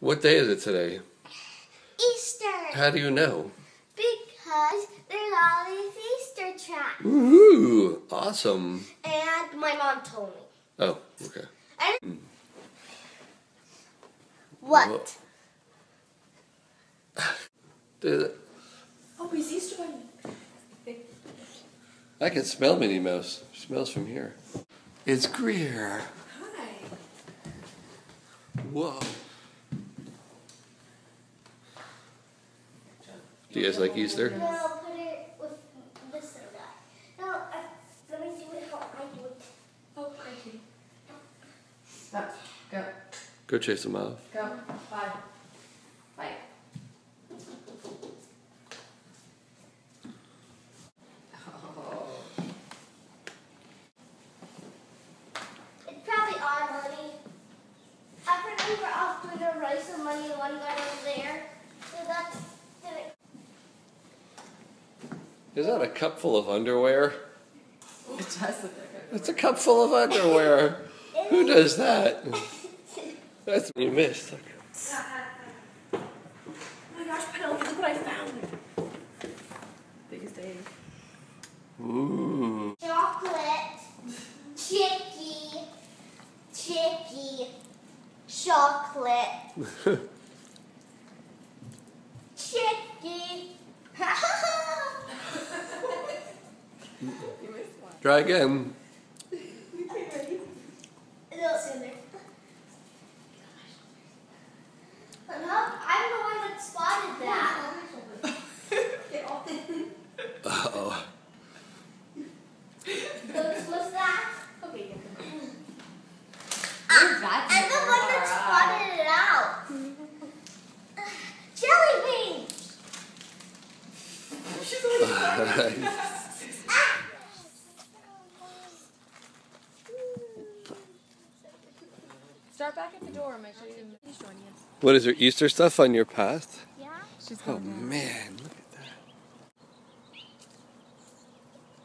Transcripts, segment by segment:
What day is it today? Easter. How do you know? Because there's all these Easter tracks. Ooh, Awesome. And my mom told me. Oh, okay. And hmm. what? Did Oh, he's Easter Bunny. I can smell Minnie Mouse. smells from here. It's Greer. Hi. Whoa. Do you guys like Easter? No, I'll put it with this and that. No, I, let me do it how I do it. Oh, thank you. Stop. Go. Go chase them off. Go. Bye. Bye. Oh. It's probably our money. After we were off doing the rice and money, the one got over there. So that's the Is that a cup full of underwear? It does look It's a cup full of underwear. Who does that? That's what you missed. Oh my gosh, Penelope, look what I found. Biggest day. Ooh. chocolate, chicky, chicky, chocolate, chicky. You missed one. Try again. Uh-huh. I'm the one that spotted that. Uh-oh. Whose that? Okay, yeah. Ah, I'm the one that spotted it out. Jelly beans. She's already Start back at the door and make sure you he's joining us. What is there Easter stuff on your path? Yeah. Oh man, look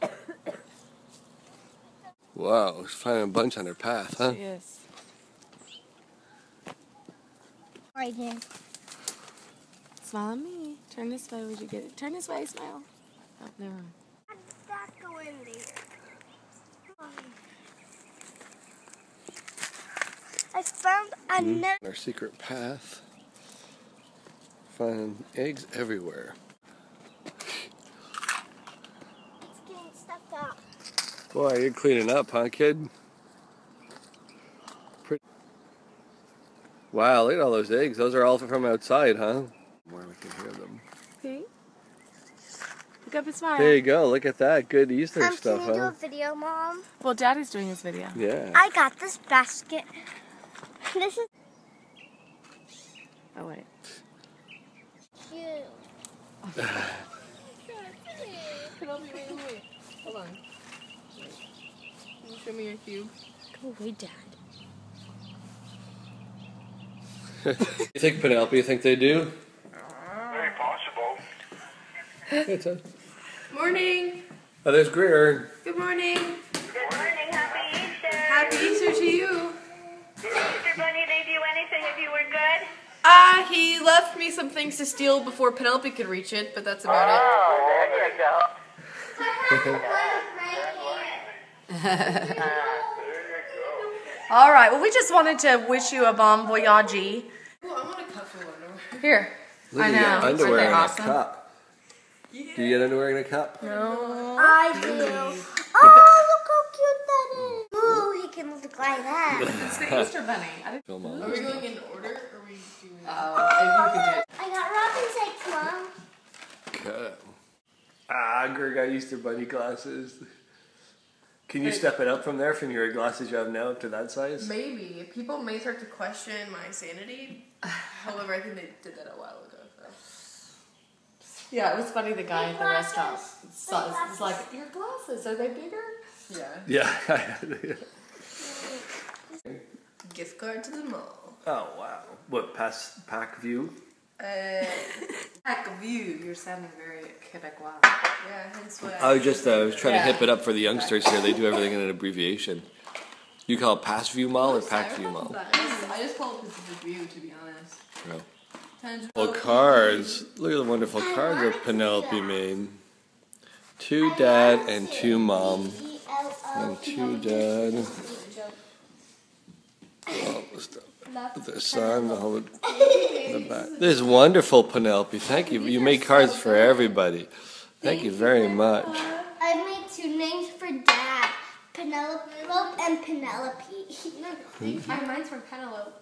at that. Wow, she's finding a bunch on her path, huh? Yes. is. Right here. Smile at me. Turn this way. Would you get it? Turn this way. Smile. Oh, never mind. How did that go in there? I found another. Our secret path. Find eggs everywhere. It's getting stuck up. Boy, you're cleaning up, huh, kid? Pretty. Wow, look at all those eggs. Those are all from outside, huh? More we can hear them. See? Look up and smile. There you go. Look at that. Good Easter Um, stuff, can you do a video, Mom? Well, Daddy's doing this video. Yeah. I got this basket. This is Oh, wait. cute. Penelope, wait, wait, wait. Hold on. Can you show me your cube? Go away, Dad. you think Penelope? You think they do? Very possible. It's a... Morning. Oh, there's Greer. Good morning. Good morning. Happy Easter. Happy Easter to you. Did Easter Bunny they do anything if you were good? Ah, he left me some things to steal before Penelope could reach it, but that's about Oh, there you go. There you go. it. All right. Well, we just wanted to wish you a bon voyage. Oh, I want a cup for underwear. Here. Look I at know. your underwear in awesome? a cup. Do you get underwear in a cup? No. I do. Oh, look how cute that is. Ooh, he can look like that. It's the Easter bunny. I didn't. Film all Are we going in order? Or are we doing? Oh, if you could do it. I got Robin's eggs, Mom. Cut. Ah, Greer got Easter bunny glasses. Can you step it up from there from your glasses you have now to that size? Maybe. People may start to question my sanity. However, I think they did that a while ago. So. Yeah, it was funny. The guy at the glasses. restaurant saw, was like, "Your glasses are they bigger?" Yeah. Yeah. Gift card to the mall. oh wow. What pass pack view? Uh, Heck of you. You're sounding very Quebecois. yeah, hence why. I was just uh, was trying Yeah. to hip it up for the youngsters here. They do everything in an abbreviation. You call it pass view mall or pack view mall? I I just call it Pacific View, to be honest. Well, Tangent- well, cards. Look at the wonderful cards that Penelope made. Two dad and two mom. And two dad. Oh, the son, the whole the back. This is wonderful, Penelope. Thank you. You made cards for everybody. Thank you very much. I made two names for dad, Penelope and Penelope. Uh, mine's from Penelope.